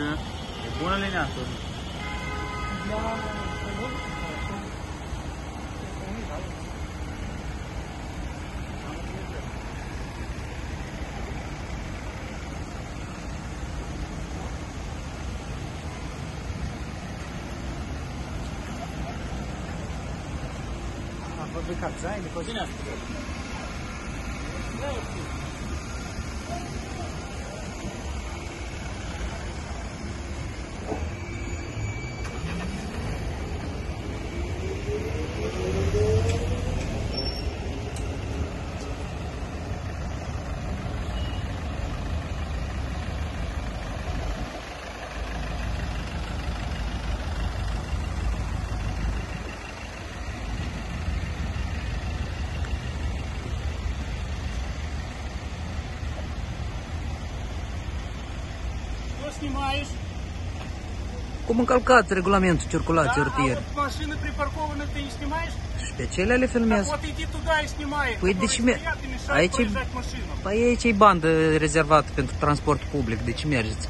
E bună linia asta. A fabricat zaini, Cine? schimba aici. Cum încălcați regulamentul circulației da, rutiere? Da, mașină priparcovană, te îi? Și pe cele le filmează? Da, poate tu da, îi. Păi de ce mergi? Aici, e... Exact păi, aici e bandă rezervată pentru transport public, de ce mergeți?